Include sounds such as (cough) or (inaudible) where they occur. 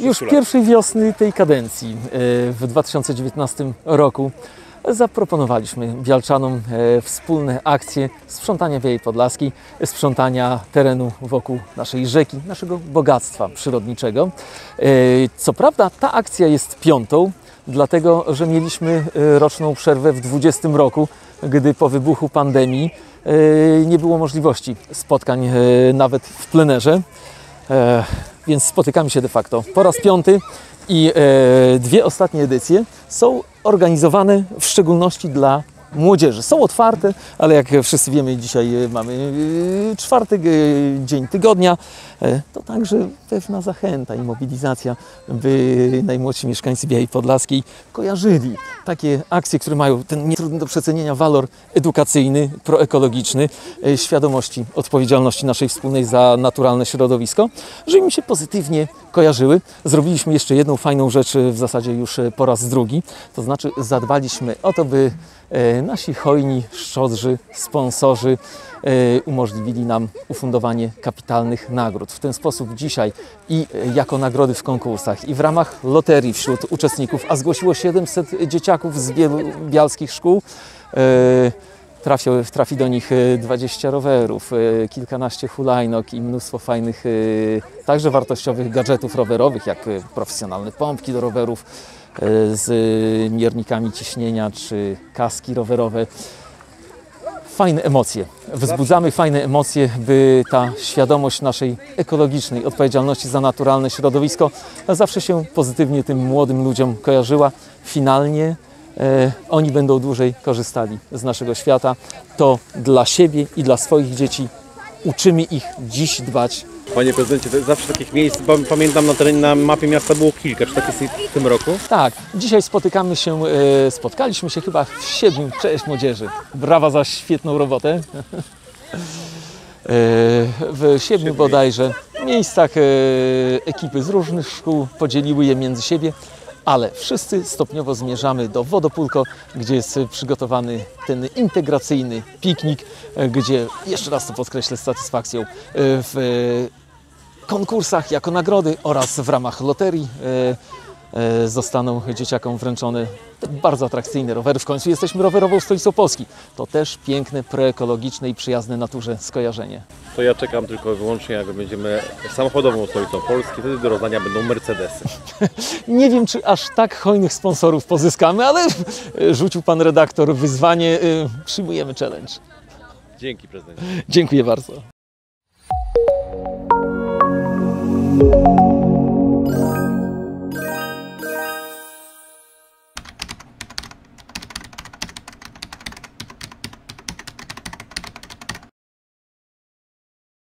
Już pierwszej wiosny tej kadencji e, w 2019 roku zaproponowaliśmy Bialczanom e, wspólne akcje sprzątania Białej Podlaskiej, sprzątania terenu wokół naszej rzeki, naszego bogactwa przyrodniczego. E, Co prawda ta akcja jest piątą, dlatego że mieliśmy roczną przerwę w 2020 roku, gdy po wybuchu pandemii e, nie było możliwości spotkań e, nawet w plenerze. E, więc spotykamy się de facto po raz piąty i dwie ostatnie edycje są organizowane w szczególności dla młodzieży. Są otwarte, ale jak wszyscy wiemy, dzisiaj e, mamy e, czwarty e, dzień tygodnia, to także pewna zachęta i mobilizacja, by najmłodsi mieszkańcy Białej Podlaskiej kojarzyli takie akcje, które mają ten nietrudny do przecenienia walor edukacyjny, proekologiczny, świadomości odpowiedzialności naszej wspólnej za naturalne środowisko, żeby im się pozytywnie kojarzyły. Zrobiliśmy jeszcze jedną fajną rzecz, e, w zasadzie już e, po raz drugi, to znaczy zadbaliśmy o to, by e, nasi hojni szczodrzy, sponsorzy umożliwili nam ufundowanie kapitalnych nagród. W ten sposób dzisiaj i jako nagrody w konkursach, i w ramach loterii wśród uczestników, a zgłosiło 700 dzieciaków z wielu bialskich szkół, trafi, trafi do nich e, 20 rowerów, e, kilkanaście hulajnóg i mnóstwo fajnych, e, także wartościowych gadżetów rowerowych, jak profesjonalne pompki do rowerów z miernikami ciśnienia czy kaski rowerowe. Fajne emocje. Wzbudzamy fajne emocje, by ta świadomość naszej ekologicznej odpowiedzialności za naturalne środowisko zawsze się pozytywnie tym młodym ludziom kojarzyła. Finalnie oni będą dłużej korzystali z naszego świata. To dla siebie i dla swoich dzieci uczymy ich dziś dbać Panie prezydencie, zawsze takich miejsc, pam- pamiętam na terenie, na mapie miasta było kilka. Czy tak jest w tym roku? Tak, dzisiaj spotykamy się, e, spotkaliśmy się chyba w siedmiu. Cześć młodzieży, brawa za świetną robotę. E, W siedmiu bodajże miejscach e, ekipy z różnych szkół podzieliły je między siebie, ale wszyscy stopniowo zmierzamy do Wodopólko, gdzie jest przygotowany ten integracyjny piknik, e, gdzie, jeszcze raz to podkreślę z satysfakcją, e, w konkursach jako nagrody oraz w ramach loterii e, e, zostaną dzieciakom wręczone bardzo atrakcyjne rowery. W końcu jesteśmy rowerową stolicą Polski. To też piękne, proekologiczne i przyjazne naturze skojarzenie. To ja czekam tylko i wyłącznie, jak będziemy samochodową stolicą Polski, wtedy do rozdania będą Mercedesy. (laughs) Nie wiem, czy aż tak hojnych sponsorów pozyskamy, ale (laughs) rzucił pan redaktor wyzwanie. e, Przyjmujemy challenge. Dzięki prezydencie. Dziękuję bardzo.